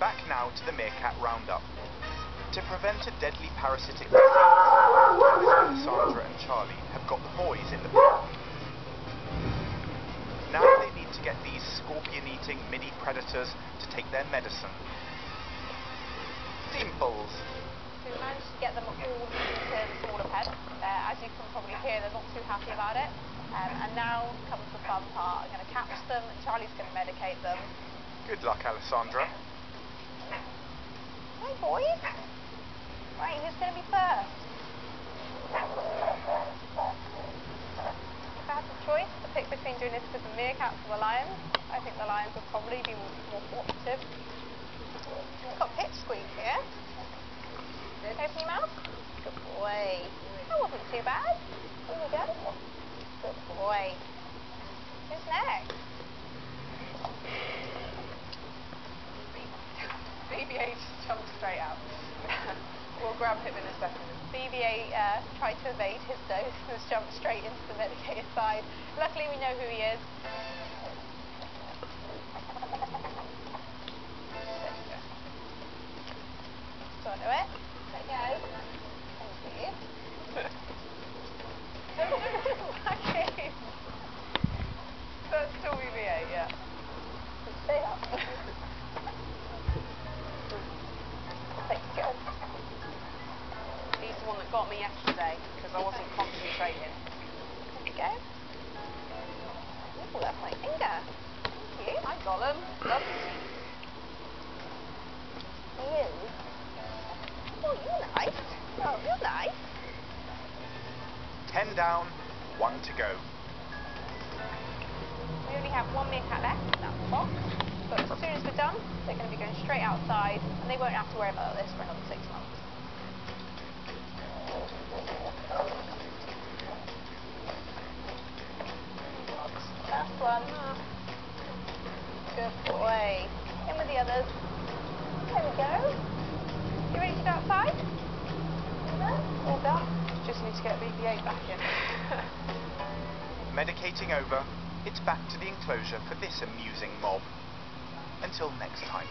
now to the meerkat roundup. To prevent a deadly parasitic disease, Alessandra and Charlie have got the boys in the pen. Now they need to get these scorpion-eating mini predators to take their medicine. Dimples. So we managed to get them all into the smaller pen. Uh, as you can probably hear, they're not too happy about it. Um, and now comes the fun part. I'm going to catch them, and Charlie's going to medicate them. Good luck, Alessandra. Hi, boys. Right, who's going to be first? If I had the choice to pick between doing this with the meerkats or the lions, I think the lions would probably be more cooperative. Got Pipsqueak here. Open your mouth. Good boy. That wasn't too bad. Here we go. Good boy. Who's next? BB-8 just jumped straight out. we'll grab him in a second. BB-8 uh, tried to evade his dose and has jumped straight into the medicated side. Luckily, we know who he is. Got it. Go. Thank you. okay. That's still BB-8, yeah. Stay up. Thank you. He's the one that got me yesterday because I wasn't concentrating. There you go. Ooh, that's my finger. Thank you. Hi, Gollum. Love you. You. Oh, you're nice. Oh, you're nice. Ten down, one to go. We only have one meerkat left in that box. But as soon as we're done, they're going to be going straight outside, and they won't have to worry about this for another six months. others. There we go. You ready reached out five? All done. Just need to get BB-8 back in. Medicating over, it's back to the enclosure for this amusing mob. Until next time.